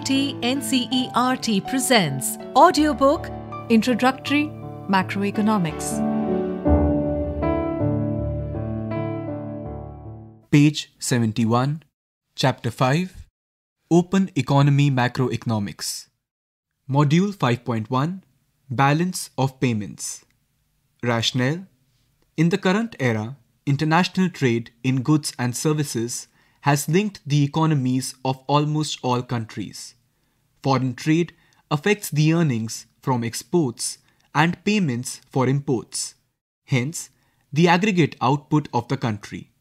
NCERT presents audiobook Introductory Macroeconomics. Page 71, Chapter 5 Open Economy Macroeconomics. Module 5.1 Balance of Payments. Rationale In the current era, international trade in goods and services has linked the economies of almost all countries. Foreign trade affects the earnings from exports and payments for imports, hence, the aggregate output of the country.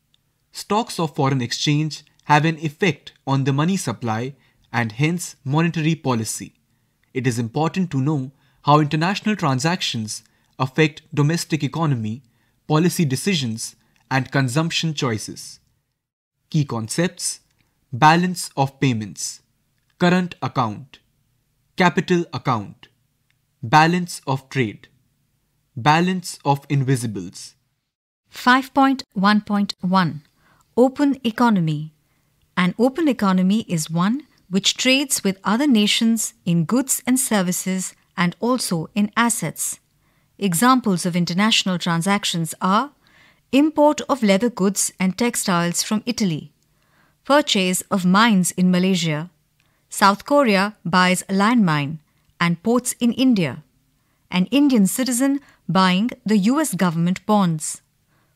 Stocks of foreign exchange have an effect on the money supply and hence monetary policy. It is important to know how international transactions affect domestic economy, policy decisions, and consumption choices. Key concepts Balance of payments, Current account, Capital account, Balance of trade, Balance of invisibles. 5.1.1 Open Economy An open economy is one which trades with other nations in goods and services and also in assets. Examples of international transactions are import of leather goods and textiles from Italy, purchase of mines in Malaysia, South Korea buys a landmine and ports in India, an Indian citizen buying the US government bonds,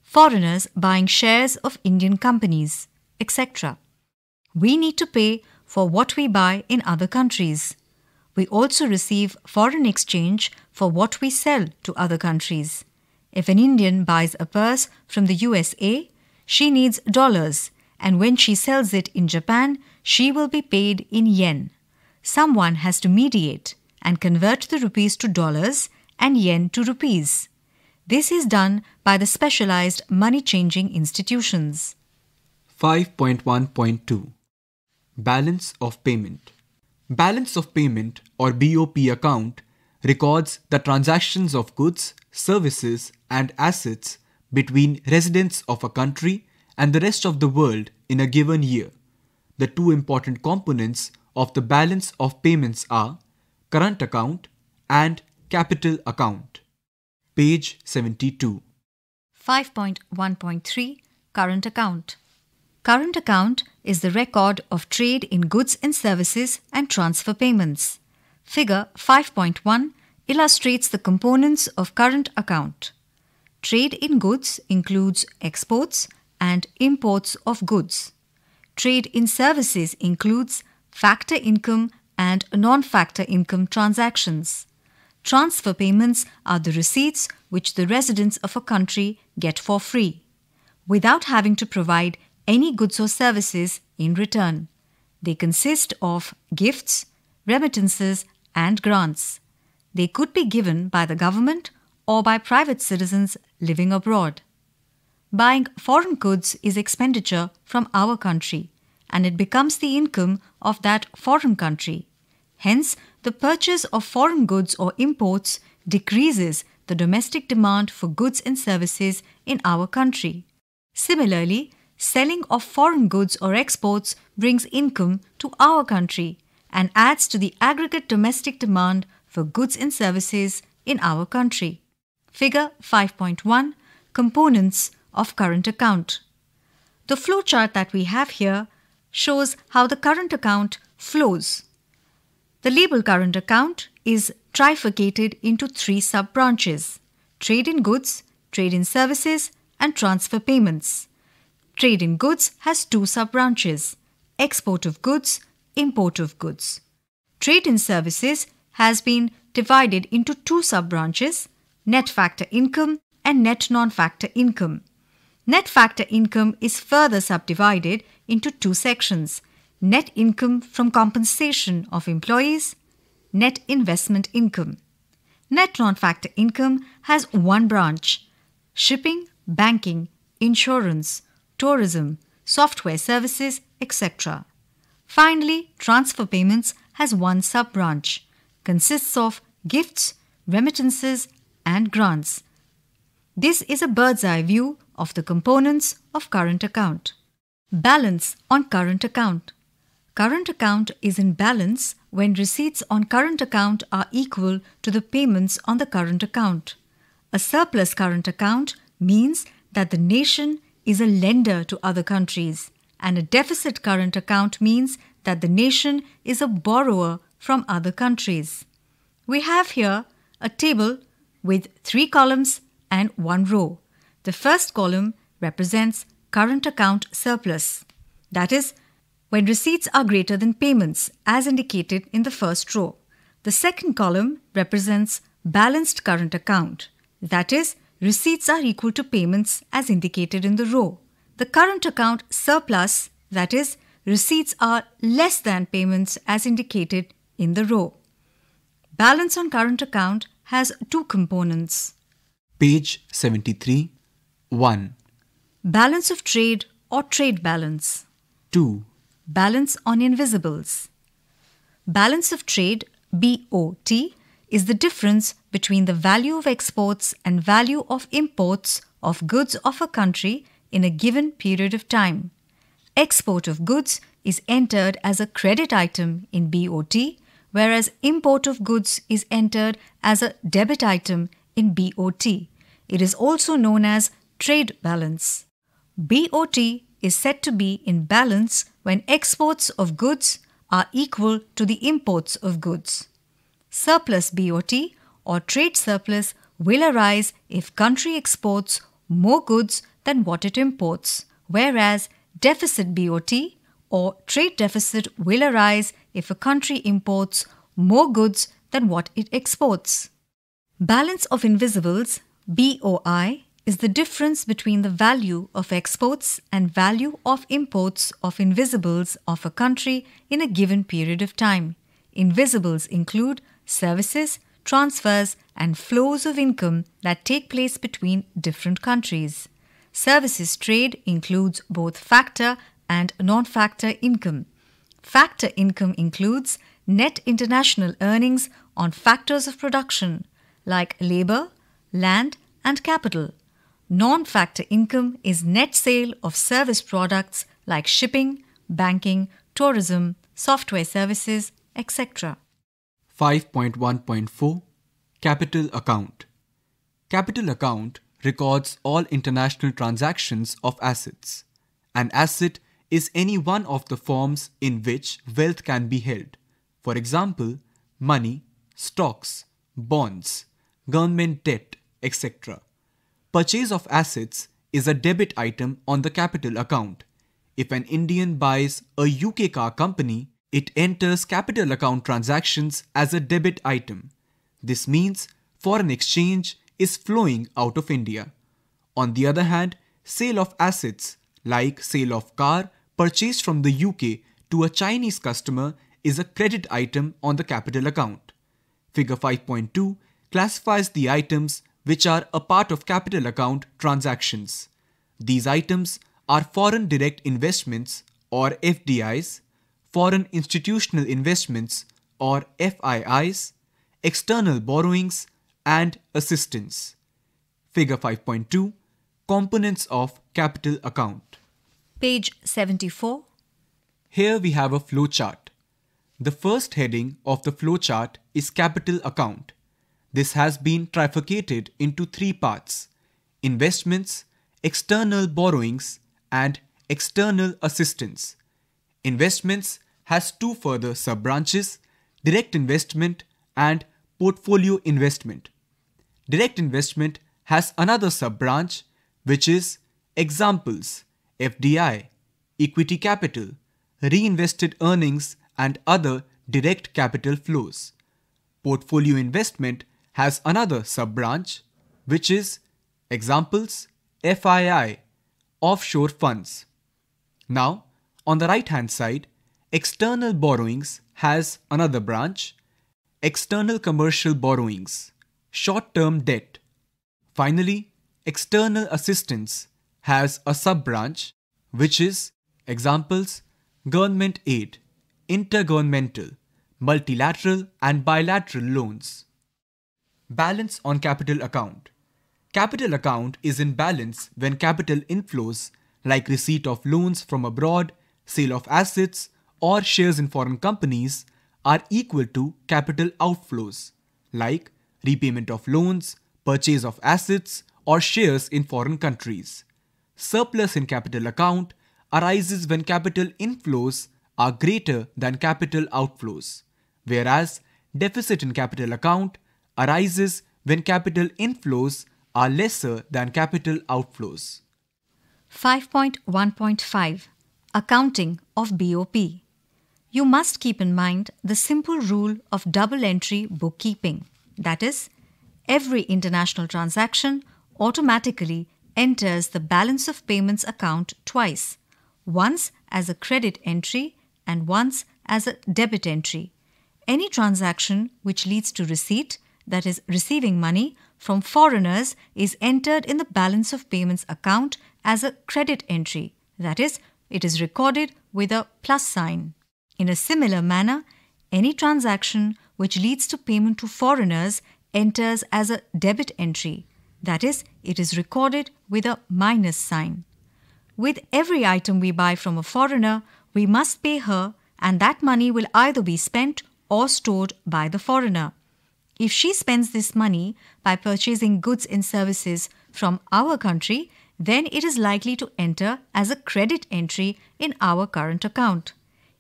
foreigners buying shares of Indian companies, etc. We need to pay for what we buy in other countries. We also receive foreign exchange for what we sell to other countries. If an Indian buys a purse from the USA, she needs dollars, and when she sells it in Japan, she will be paid in yen. Someone has to mediate and convert the rupees to dollars and yen to rupees. This is done by the specialized money changing institutions. 5.1.2 Balance of Payment Balance of Payment or BOP account records the transactions of goods, services, and assets between residents of a country and the rest of the world in a given year. The two important components of the balance of payments are current account and capital account. Page 72. 5.1.3 Current Account Current account is the record of trade in goods and services and transfer payments. Figure 5.1 illustrates the components of current account. Trade in goods includes exports and imports of goods. Trade in services includes factor income and non factor income transactions. Transfer payments are the receipts which the residents of a country get for free, without having to provide any goods or services in return. They consist of gifts, remittances, and grants. They could be given by the government or by private citizens living abroad. Buying foreign goods is expenditure from our country and it becomes the income of that foreign country. Hence, the purchase of foreign goods or imports decreases the domestic demand for goods and services in our country. Similarly, selling of foreign goods or exports brings income to our country and adds to the aggregate domestic demand for goods and services in our country. Figure 5.1 Components of current account. The flowchart that we have here shows how the current account flows. The label current account is trifurcated into three sub branches trade in goods, trade in services, and transfer payments. Trade in goods has two sub branches export of goods, import of goods. Trade in services has been divided into two sub branches net factor income and net non factor income. Net factor income is further subdivided into two sections net income from compensation of employees, net investment income. Net non factor income has one branch shipping, banking, insurance, tourism, software services, etc. Finally, transfer payments has one sub branch, consists of gifts, remittances, and grants. This is a bird's eye view of the components of current account. Balance on current account. Current account is in balance when receipts on current account are equal to the payments on the current account. A surplus current account means that the nation is a lender to other countries, and a deficit current account means that the nation is a borrower from other countries. We have here a table with three columns and one row. The first column represents current account surplus, that is, when receipts are greater than payments, as indicated in the first row. The second column represents balanced current account, that is, receipts are equal to payments as indicated in the row. The current account surplus, that is, receipts are less than payments as indicated in the row. Balance on current account has two components Page 73. 1. balance of trade or trade balance, 2. balance on invisibles. Balance of trade BOT is the difference between the value of exports and value of imports of goods of a country in a given period of time. Export of goods is entered as a credit item in BOT, whereas import of goods is entered as a debit item in BOT. It is also known as trade balance. BOT is said to be in balance when exports of goods are equal to the imports of goods. Surplus BOT or trade surplus will arise if country exports more goods than what it imports, whereas deficit BOT or trade deficit will arise if a country imports more goods than what it exports. Balance of invisibles BOI is the difference between the value of exports and value of imports of invisibles of a country in a given period of time. Invisibles include services, transfers, and flows of income that take place between different countries. Services trade includes both factor and non factor income. Factor income includes net international earnings on factors of production like labor, land, and capital. Non factor income is net sale of service products like shipping, banking, tourism, software services, etc. 5.1.4 Capital Account Capital account records all international transactions of assets. An asset is any one of the forms in which wealth can be held. For example, money, stocks, bonds, government debt, etc. Purchase of assets is a debit item on the capital account. If an Indian buys a UK car company, it enters capital account transactions as a debit item. This means foreign exchange is flowing out of India. On the other hand, sale of assets like sale of car purchased from the UK to a Chinese customer is a credit item on the capital account. Figure 5.2 classifies the items which are a part of capital account transactions. These items are foreign direct investments or FDIs, foreign institutional investments or FIIs, external borrowings, and assistance. Figure 5.2 Components of Capital Account. Page 74. Here we have a flow chart. The first heading of the flow chart is Capital Account. This has been trifurcated into three parts investments, external borrowings, and external assistance. Investments has two further sub branches direct investment and portfolio investment. Direct investment has another sub branch which is examples FDI, equity capital, reinvested earnings, and other direct capital flows. Portfolio investment has another sub branch which is examples FII, offshore funds. Now, on the right hand side, external borrowings has another branch, external commercial borrowings, short term debt. Finally, external assistance has a sub branch which is examples government aid, intergovernmental, multilateral and bilateral loans. Balance on capital account. Capital account is in balance when capital inflows like receipt of loans from abroad, sale of assets, or shares in foreign companies are equal to capital outflows, like repayment of loans, purchase of assets, or shares in foreign countries. Surplus in capital account arises when capital inflows are greater than capital outflows, whereas deficit in capital account arises when capital inflows are lesser than capital outflows. 5.1.5 Accounting of BOP. You must keep in mind the simple rule of double entry bookkeeping. That is, every international transaction automatically enters the balance of payments account twice, once as a credit entry and once as a debit entry. Any transaction which leads to receipt, that is, receiving money from foreigners, is entered in the balance of payments account as a credit entry, that is, it is recorded with a plus sign. In a similar manner, any transaction which leads to payment to foreigners enters as a debit entry, that is, it is recorded with a minus sign. With every item we buy from a foreigner, we must pay her, and that money will either be spent or stored by the foreigner. If she spends this money by purchasing goods and services from our country, then it is likely to enter as a credit entry in our current account.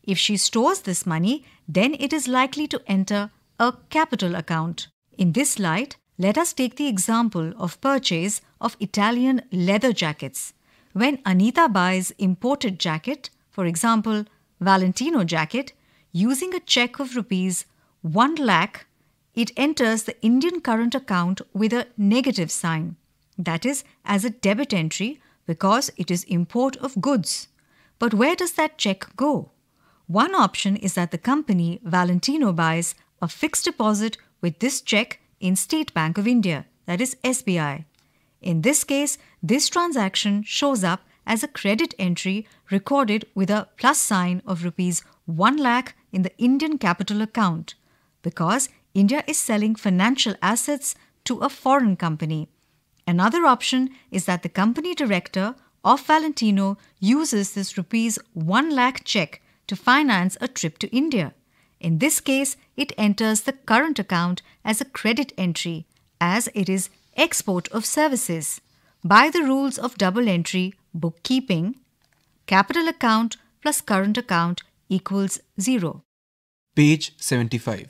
If she stores this money, then it is likely to enter a capital account. In this light, let us take the example of purchase of Italian leather jackets. When Anita buys imported jacket, for example, Valentino jacket, using a check of rupees 1 lakh, it enters the Indian current account with a negative sign that is, as a debit entry because it is import of goods. But where does that check go? One option is that the company Valentino buys a fixed deposit with this check in State Bank of India, that is SBI. In this case, this transaction shows up as a credit entry recorded with a plus sign of rupees 1 lakh in the Indian capital account because India is selling financial assets to a foreign company Another option is that the company director of Valentino uses this rupees 1 lakh check to finance a trip to India. In this case, it enters the current account as a credit entry as it is export of services. By the rules of double entry bookkeeping, capital account plus current account equals 0. Page 75.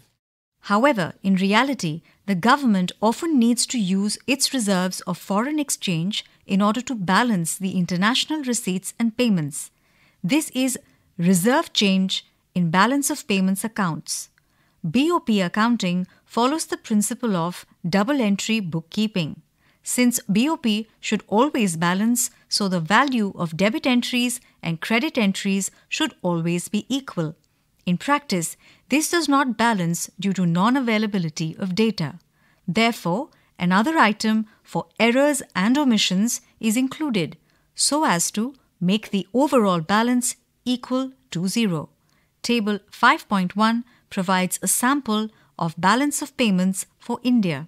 However, in reality, the government often needs to use its reserves of foreign exchange in order to balance the international receipts and payments. This is reserve change in balance of payments accounts. BOP accounting follows the principle of double entry bookkeeping. Since BOP should always balance, so the value of debit entries and credit entries should always be equal. In practice, this does not balance due to non availability of data. Therefore, another item for errors and omissions is included so as to make the overall balance equal to zero. Table 5.1 provides a sample of balance of payments for India.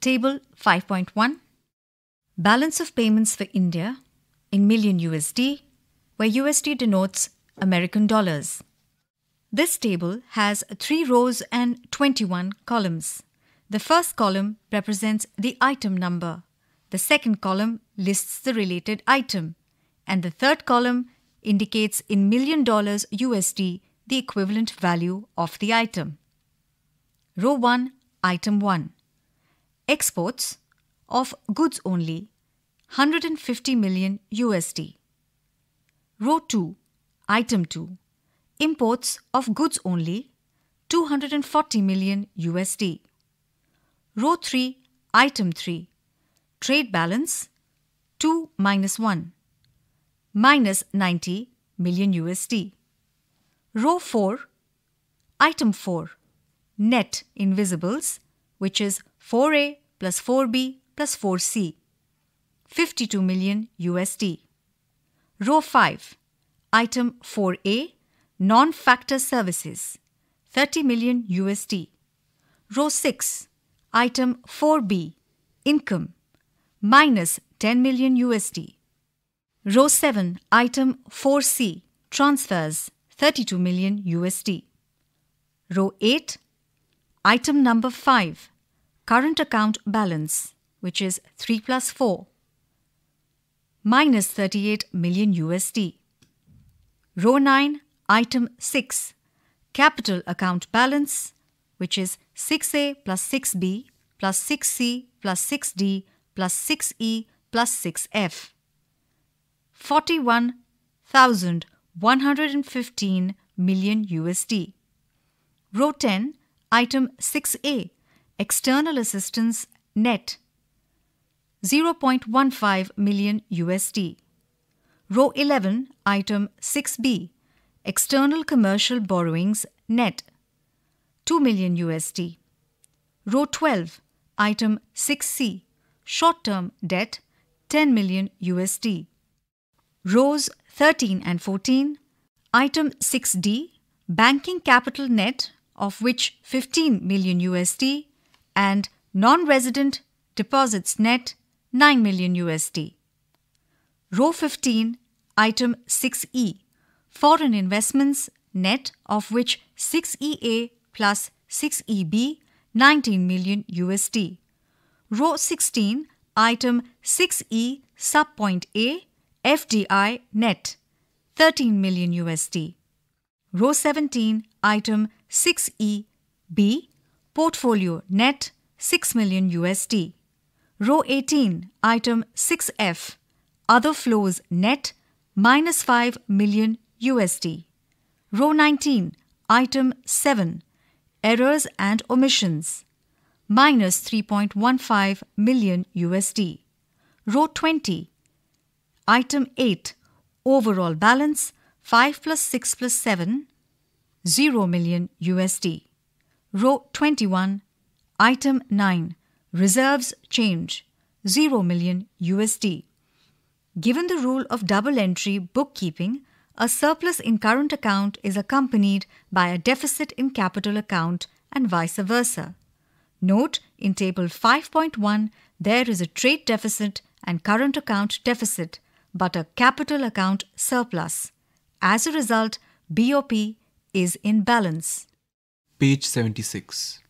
Table 5.1 Balance of payments for India in million USD, where USD denotes American dollars. This table has 3 rows and 21 columns. The first column represents the item number. The second column lists the related item. And the third column indicates in million dollars USD the equivalent value of the item. Row 1, Item 1. Exports of goods only 150 million USD. Row 2, Item 2 imports of goods only 240 million USD. Row 3, item 3, trade balance 2 minus 1 minus 90 million USD. Row 4, item 4, net invisibles, which is 4A plus 4B plus 4C, 52 million USD. Row 5, item 4A, Non-factor services 30 million USD. Row 6, item 4B, income minus 10 million USD. Row 7, item 4C, transfers 32 million USD. Row 8, item number 5, current account balance, which is 3 plus 4, minus 38 million USD. Row 9, item 6, capital account balance, which is 6A plus 6B plus 6C plus 6D plus 6E plus 6F. 41,115 million USD. Row 10, item 6A, external assistance net 0.15 million USD. Row 11, item 6B, external commercial borrowings net 2 million USD. Row 12, item 6C, short-term debt 10 million USD. Rows 13 and 14, item 6D, banking capital net of which 15 million USD and non-resident deposits net 9 million USD. Row 15, item 6E, foreign investments net of which 6EA plus 6EB 19 million USD. Row 16, item 6E subpoint A FDI net 13 million USD. Row 17, item 6E B portfolio net 6 million USD. Row 18, item 6F other flows net minus 5 million USD. Row 19, item 7 errors and omissions minus 3.15 million USD. Row 20, item 8 overall balance 5 plus 6 plus 7 0 million USD. Row 21, item 9 reserves change 0 million USD. Given the rule of double entry bookkeeping, a surplus in current account is accompanied by a deficit in capital account and vice versa. Note in table 5.1 there is a trade deficit and current account deficit but a capital account surplus. As a result, BOP is in balance. Page 76.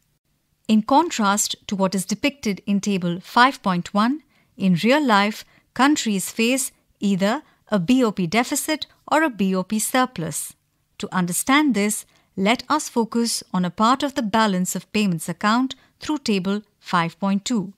In contrast to what is depicted in Table 5.1, in real life, countries face either a BOP deficit or a BOP surplus. To understand this, let us focus on a part of the balance of payments account through Table 5.2.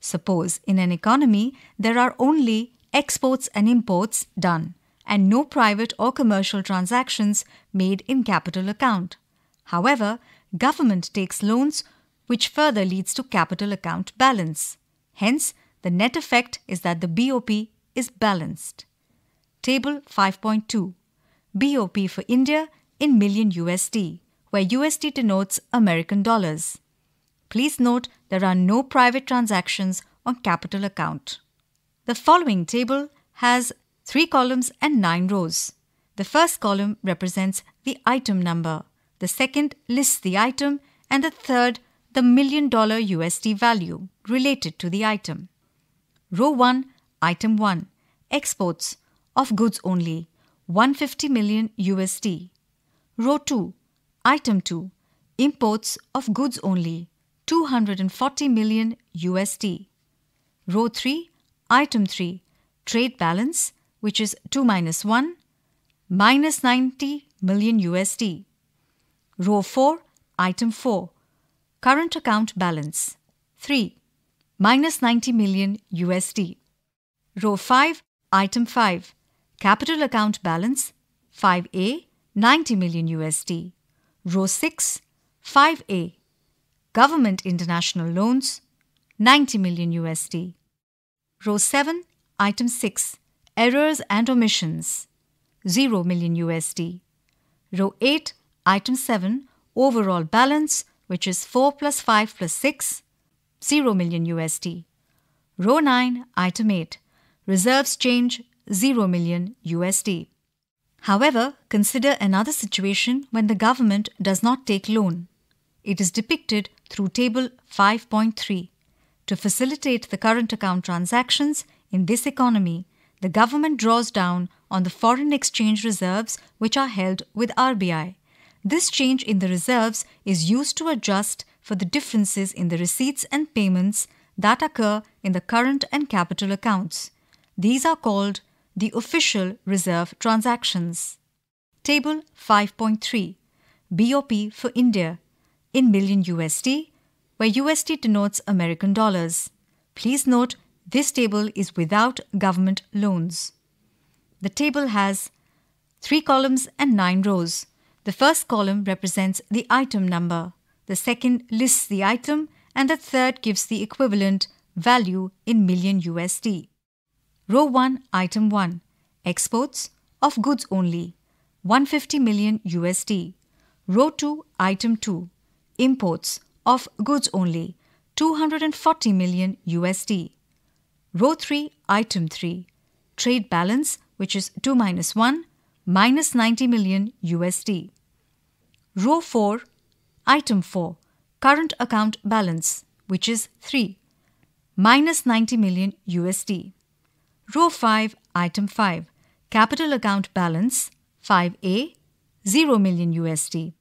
Suppose in an economy there are only exports and imports done and no private or commercial transactions made in capital account. However, government takes loans which further leads to capital account balance. Hence, the net effect is that the BOP is balanced. Table 5.2 BOP for India in million USD, where USD denotes American dollars. Please note there are no private transactions on capital account. The following table has three columns and nine rows. The first column represents the item number, the second lists the item, and the third the million dollar USD value related to the item. Row 1, Item 1 Exports of goods only 150 million USD. Row 2, Item 2 Imports of goods only 240 million USD. Row 3, Item 3 Trade balance, which is 2 minus 1, minus 90 million USD. Row 4, Item 4 Current account balance 3 minus 90 million USD. Row 5, Item 5 Capital account balance 5A 90 million USD. Row 6, 5A Government international loans 90 million USD. Row 7, Item 6 Errors and omissions 0 million USD. Row 8, Item 7 Overall balance, which is 4 plus 5 plus 6, 0 million USD. Row 9, Item 8 Reserves change 0 million USD. However, consider another situation when the government does not take loan. It is depicted through Table 5.3. To facilitate the current account transactions in this economy, the government draws down on the foreign exchange reserves which are held with RBI. This change in the reserves is used to adjust for the differences in the receipts and payments that occur in the current and capital accounts. These are called the official reserve transactions. Table 5.3 BOP for India in million USD, where USD denotes American dollars. Please note this table is without government loans. The table has three columns and nine rows. The first column represents the item number, the second lists the item, and the third gives the equivalent value in million USD. Row 1, Item 1 Exports of goods only 150 million USD. Row 2, Item 2 Imports of goods only 240 million USD. Row 3, Item 3 Trade balance, which is 2 minus 1, minus 90 million USD. Row 4, Item 4 Current account balance, which is 3, minus 90 million USD. Row 5, Item 5 Capital account balance 5A 0 million USD.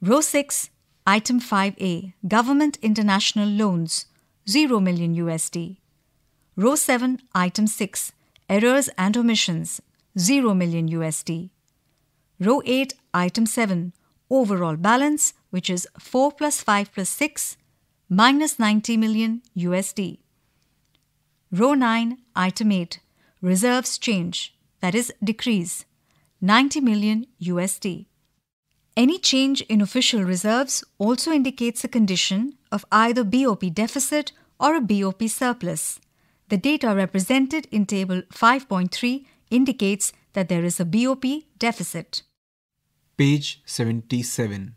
Row 6, Item 5A Government International Loans 0 million USD. Row 7, Item 6 Errors and Omissions 0 million USD. Row 8, Item 7 Overall balance, which is 4 plus 5 plus 6, minus 90 million USD. Row 9, Item 8 Reserves change, that is, decrease 90 million USD. Any change in official reserves also indicates a condition of either BOP deficit or a BOP surplus. The data represented in Table 5.3 indicates that there is a BOP deficit. Page 77.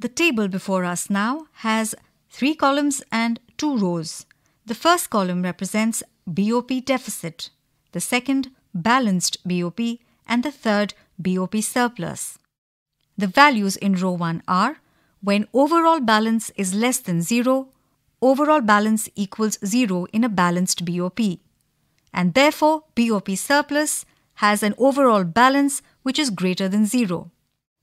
The table before us now has three columns and two rows. The first column represents BOP deficit, the second, balanced BOP, and the third, BOP surplus. The values in row 1 are when overall balance is less than 0, overall balance equals 0 in a balanced BOP, and therefore BOP surplus has an overall balance which is greater than 0.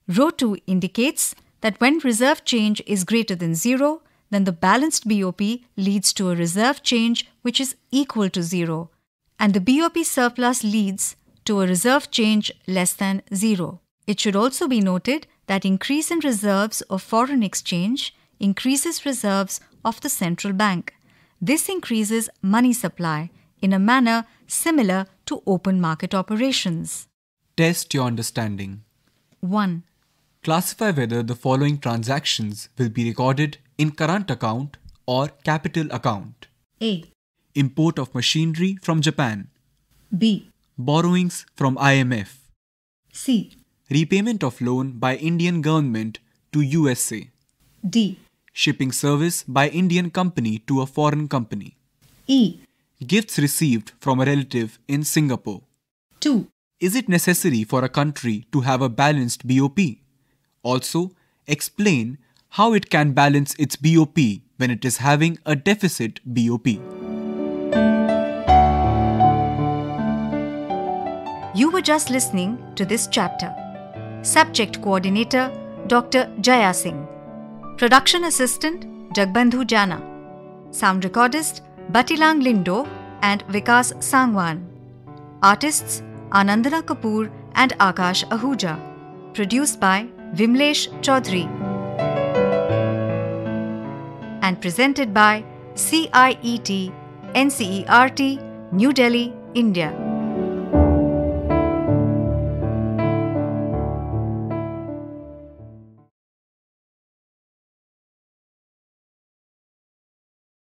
Row 2 indicates that when reserve change is greater than 0, then the balanced BOP leads to a reserve change which is equal to 0, and the BOP surplus leads to a reserve change less than 0. It should also be noted that increase in reserves of foreign exchange increases reserves of the central bank. This increases money supply in a manner similar to open market operations. Test your understanding. 1. Classify whether the following transactions will be recorded in current account or capital account. A. Import of machinery from Japan. B. Borrowings from IMF. C. Repayment of loan by Indian government to USA. D. Shipping service by Indian company to a foreign company. E. Gifts received from a relative in Singapore. 2. Is it necessary for a country to have a balanced BOP? Also, explain how it can balance its BOP when it is having a deficit BOP. You were just listening to this chapter. Subject Coordinator Dr. Jaya Singh. Production Assistant Jagbandhu Jana. Sound Recordist Batilang Lindo and Vikas Sangwan. Artists Anandana Kapoor and Akash Ahuja. Produced by Vimlesh Chaudhary. And presented by CIET NCERT New Delhi, India.